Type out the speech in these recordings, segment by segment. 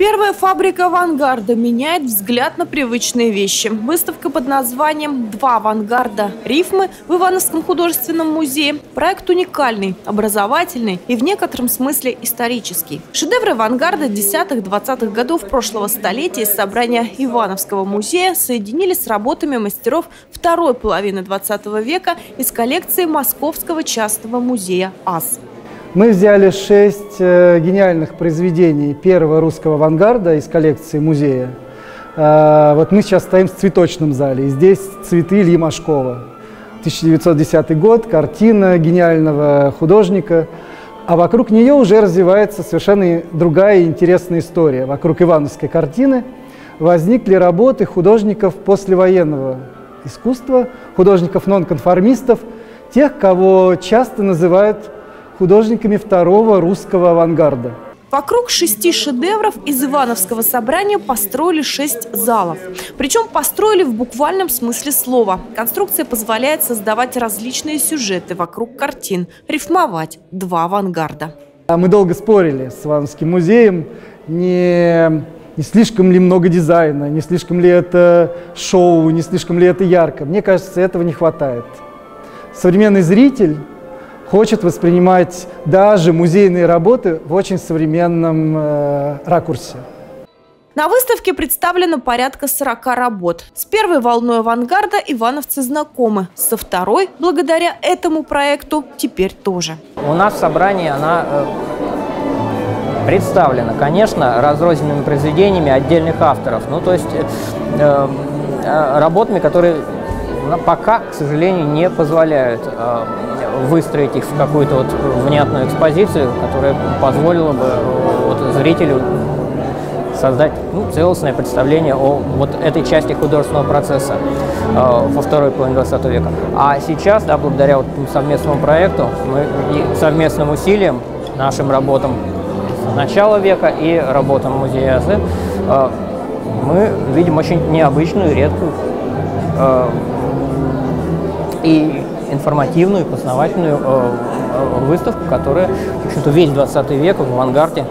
Первая фабрика авангарда меняет взгляд на привычные вещи. Выставка под названием «Два авангарда. Рифмы» в Ивановском художественном музее. Проект уникальный, образовательный и в некотором смысле исторический. Шедевры авангарда 10-20-х годов прошлого столетия из собрания Ивановского музея соединили с работами мастеров второй половины 20 века из коллекции Московского частного музея АС. Мы взяли шесть э, гениальных произведений первого русского авангарда из коллекции музея. Э, вот мы сейчас стоим в цветочном зале, и здесь цветы Ильи Машкова. 1910 год, картина гениального художника, а вокруг нее уже развивается совершенно другая интересная история. Вокруг ивановской картины возникли работы художников послевоенного искусства, художников-нонконформистов, тех, кого часто называют художниками второго русского авангарда. Вокруг шести шедевров из Ивановского собрания построили шесть залов. Причем построили в буквальном смысле слова. Конструкция позволяет создавать различные сюжеты вокруг картин, рифмовать два авангарда. А мы долго спорили с Ивановским музеем, не, не слишком ли много дизайна, не слишком ли это шоу, не слишком ли это ярко. Мне кажется, этого не хватает. Современный зритель хочет воспринимать даже музейные работы в очень современном э, ракурсе. На выставке представлено порядка 40 работ. С первой волной авангарда ивановцы знакомы. Со второй, благодаря этому проекту, теперь тоже. У нас в собрании она э, представлена, конечно, разрозненными произведениями отдельных авторов. Ну, то есть э, э, работами, которые пока, к сожалению, не позволяют э, выстроить их в какую-то вот внятную экспозицию, которая позволила бы вот зрителю создать ну, целостное представление о вот этой части художественного процесса э, во второй половине 20 века. А сейчас, да, благодаря вот совместному проекту, мы и совместным усилиям, нашим работам начала века и работам музея э, мы видим очень необычную, редкую э, и информативную, познавательную э, э, выставку, которая, в общем-то, весь 20 век в авангарде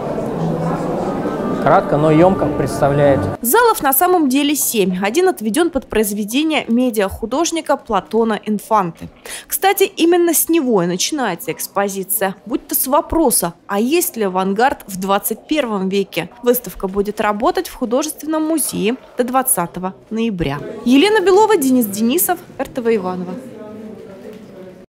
кратко, но емко представляет. Залов на самом деле семь. Один отведен под произведение медиахудожника Платона Инфанты. Кстати, именно с него и начинается экспозиция. Будь то с вопроса, а есть ли авангард в 21 веке? Выставка будет работать в художественном музее до 20 ноября. Елена Белова, Денис Денисов, РТВ Иванова.